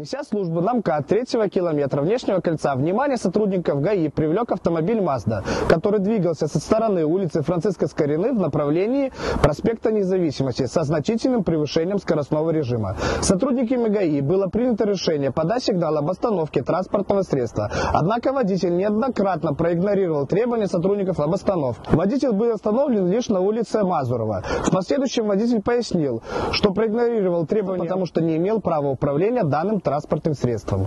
Неся службу на МКАД третьего километра внешнего кольца, внимание сотрудников ГАИ привлек автомобиль «Мазда», который двигался со стороны улицы Франциска Скорины в направлении проспекта Независимости со значительным превышением скоростного режима. Сотрудниками ГАИ было принято решение подать сигнал об остановке транспортного средства. Однако водитель неоднократно проигнорировал требования сотрудников об остановке. Водитель был остановлен лишь на улице Мазурова. В последующем водитель пояснил, что проигнорировал требования, потому что не имел права управления данным транспортным средством.